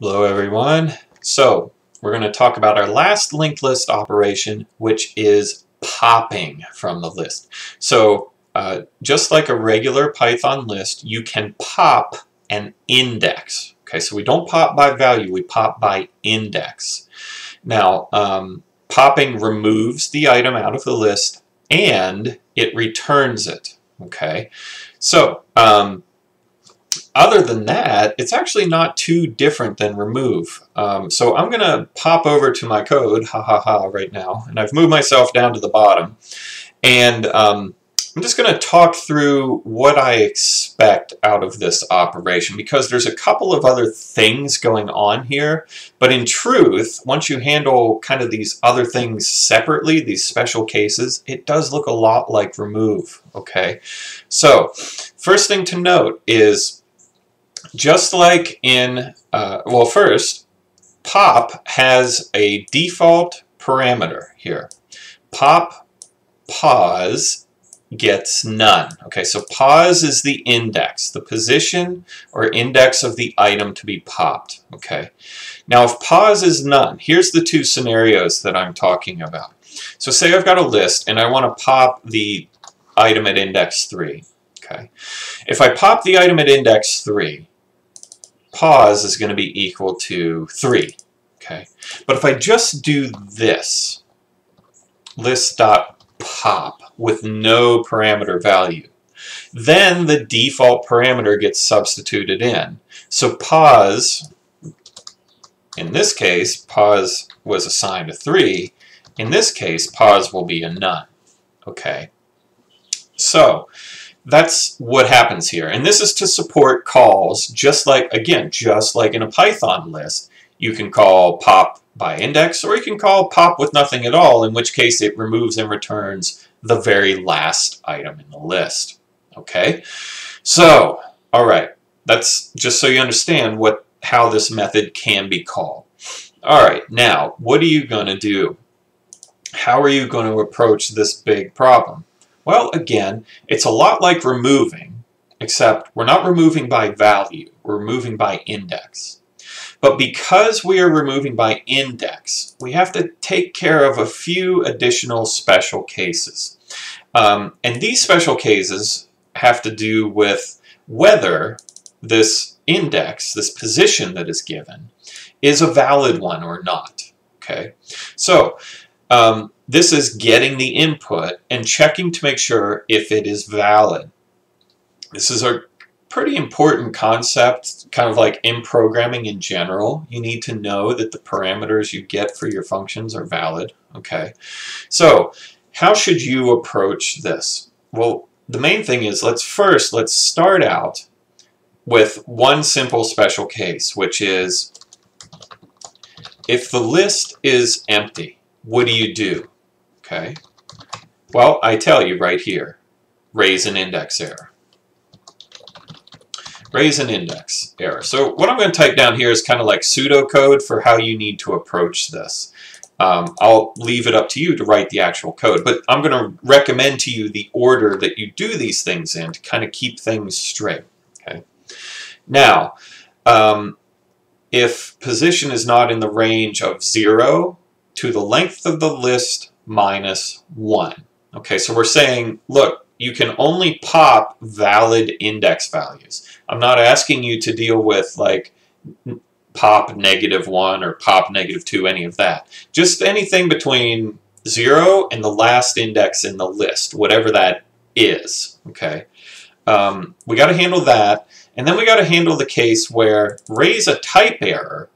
Hello everyone. So we're going to talk about our last linked list operation which is popping from the list. So uh, just like a regular Python list you can pop an index. Okay, so we don't pop by value, we pop by index. Now um, popping removes the item out of the list and it returns it. Okay, so um, other than that, it's actually not too different than remove. Um, so I'm going to pop over to my code, ha ha ha, right now, and I've moved myself down to the bottom. And um, I'm just going to talk through what I expect out of this operation because there's a couple of other things going on here. But in truth, once you handle kind of these other things separately, these special cases, it does look a lot like remove. Okay, so first thing to note is just like in, uh, well first, pop has a default parameter here. Pop pos gets none. Okay, so pos is the index, the position or index of the item to be popped. Okay, now if pos is none, here's the two scenarios that I'm talking about. So say I've got a list and I want to pop the item at index 3. Okay, if I pop the item at index 3, pos is going to be equal to 3. Okay, but if I just do this, list.pop, with no parameter value. Then the default parameter gets substituted in. So pos, in this case, pos was assigned a 3. In this case, pos will be a none. Okay. So that's what happens here. And this is to support calls, just like, again, just like in a Python list. You can call pop by index, or you can call pop with nothing at all, in which case it removes and returns the very last item in the list. Okay, so all right, that's just so you understand what how this method can be called. All right, now what are you going to do? How are you going to approach this big problem? Well, again, it's a lot like removing, except we're not removing by value, we're removing by index. But because we are removing by index, we have to take care of a few additional special cases. Um, and these special cases have to do with whether this index, this position that is given, is a valid one or not. Okay, so um, this is getting the input and checking to make sure if it is valid. This is a pretty important concept, kind of like in programming in general. You need to know that the parameters you get for your functions are valid. Okay, so how should you approach this? Well, the main thing is let's first, let's start out with one simple special case, which is if the list is empty, what do you do? Okay, well, I tell you right here, raise an index error raise an index error. So what I'm going to type down here is kind of like pseudocode for how you need to approach this. Um, I'll leave it up to you to write the actual code, but I'm going to recommend to you the order that you do these things in to kind of keep things straight. Okay. Now, um, if position is not in the range of 0 to the length of the list minus 1. Okay, so we're saying, look, you can only pop valid index values. I'm not asking you to deal with like pop negative 1 or pop negative 2, any of that. Just anything between 0 and the last index in the list, whatever that is. Okay, um, We got to handle that. And then we got to handle the case where raise a type error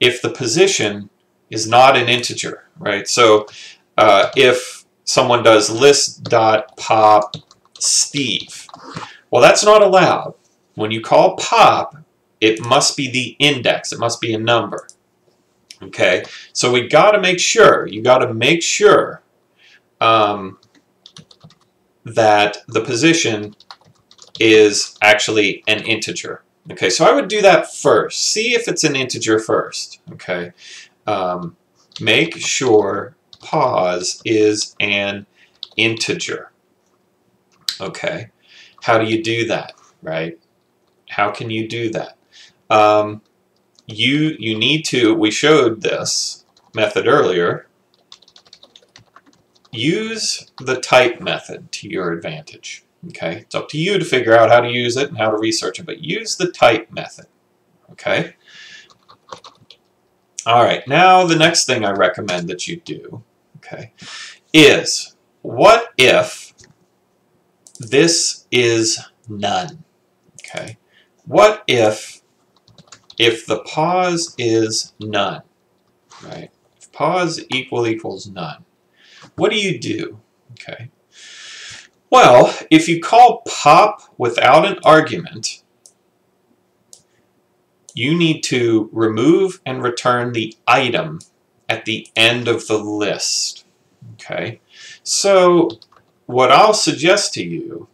if the position is not an integer, right? So uh, if someone does list dot pop Steve. Well, that's not allowed. When you call pop, it must be the index. It must be a number. Okay, so we got to make sure, you got to make sure um, that the position is actually an integer. Okay, so I would do that first. See if it's an integer first. Okay, um, make sure pos is an integer. Okay, how do you do that, right? How can you do that? Um, you you need to we showed this method earlier use the type method to your advantage okay it's up to you to figure out how to use it and how to research it but use the type method okay all right now the next thing I recommend that you do okay is what if this is none okay what if if the pos is none, right? If pos equal equals none, what do you do? Okay. Well, if you call pop without an argument, you need to remove and return the item at the end of the list. Okay, so what I'll suggest to you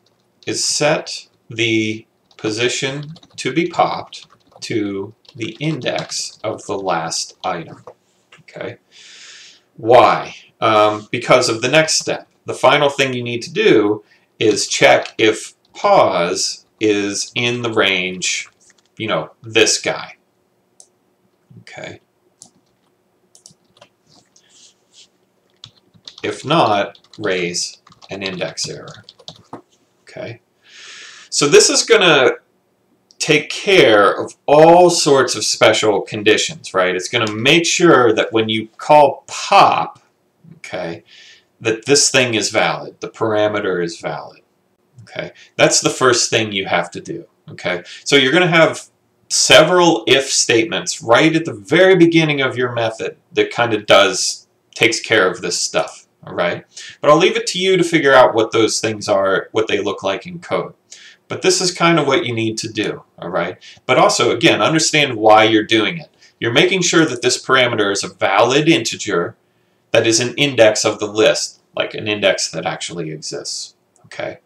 is set the position to be popped to the index of the last item. Okay. Why? Um, because of the next step. The final thing you need to do is check if pos is in the range, you know, this guy. Okay. If not, raise an index error. Okay. So this is going to take care of all sorts of special conditions, right? It's going to make sure that when you call pop, okay, that this thing is valid, the parameter is valid, okay? That's the first thing you have to do, okay? So you're going to have several if statements right at the very beginning of your method that kind of does, takes care of this stuff, all right? But I'll leave it to you to figure out what those things are, what they look like in code. But this is kind of what you need to do, all right? But also, again, understand why you're doing it. You're making sure that this parameter is a valid integer that is an index of the list, like an index that actually exists, okay?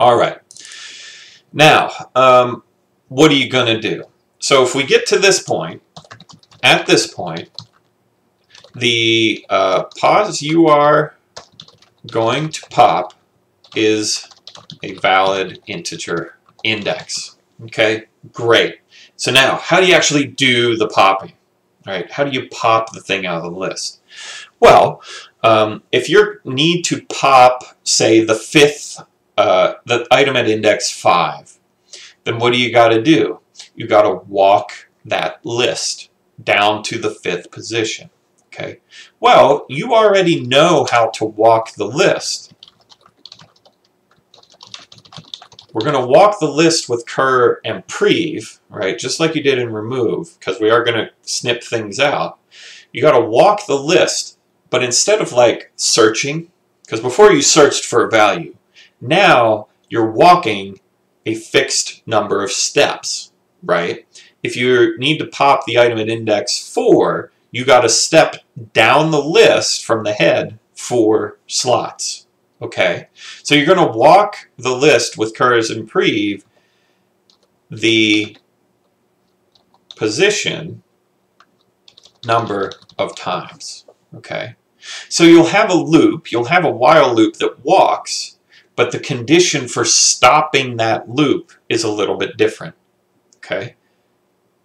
All right. Now, um, what are you going to do? So if we get to this point, at this point, the uh, pos you are going to pop is a valid integer index. Okay, great. So now, how do you actually do the popping? All right, how do you pop the thing out of the list? Well, um, if you need to pop, say, the fifth, uh, the item at index 5, then what do you got to do? You got to walk that list down to the fifth position. Okay. Well, you already know how to walk the list. We're going to walk the list with cur and prev, right, just like you did in remove, because we are going to snip things out. You got to walk the list, but instead of like searching, because before you searched for a value, now you're walking a fixed number of steps, right? If you need to pop the item at index 4, you got to step down the list from the head four slots. Okay, so you're going to walk the list with curs and prev the position number of times. Okay, so you'll have a loop, you'll have a while loop that walks, but the condition for stopping that loop is a little bit different. Okay,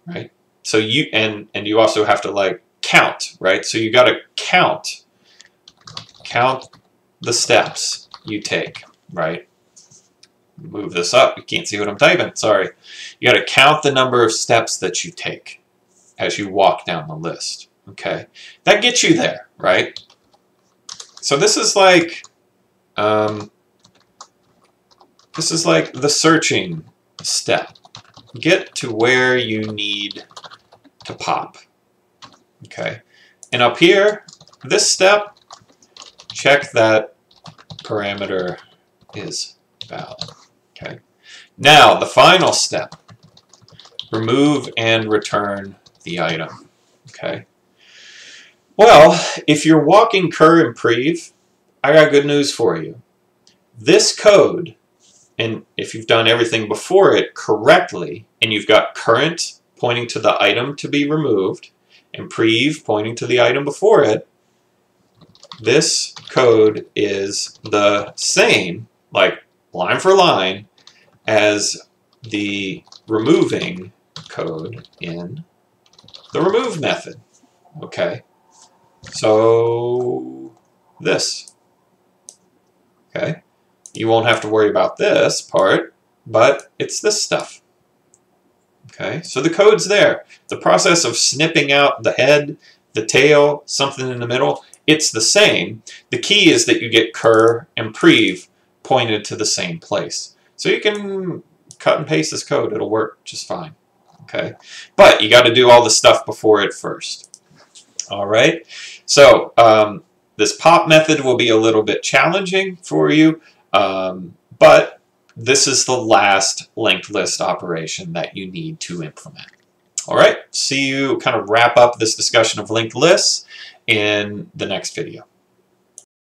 right? So you and and you also have to like count, right? So you got to count count the steps you take, right? Move this up. You can't see what I'm typing. Sorry. You got to count the number of steps that you take as you walk down the list. Okay. That gets you there, right? So this is like, um, this is like the searching step. Get to where you need to pop. Okay. And up here, this step check that parameter is valid. Okay. Now, the final step, remove and return the item. Okay. Well, if you're walking cur prev, I got good news for you. This code, and if you've done everything before it correctly, and you've got current pointing to the item to be removed, and prev pointing to the item before it, this code is the same, like line for line, as the removing code in the remove method. Okay, so this. Okay, you won't have to worry about this part, but it's this stuff. Okay, so the code's there. The process of snipping out the head, the tail, something in the middle, it's the same. The key is that you get cur and prev pointed to the same place. So you can cut and paste this code. It'll work just fine. Okay, But you got to do all the stuff before it first. All right, so um, this pop method will be a little bit challenging for you, um, but this is the last linked list operation that you need to implement. All right, see you kind of wrap up this discussion of linked lists in the next video.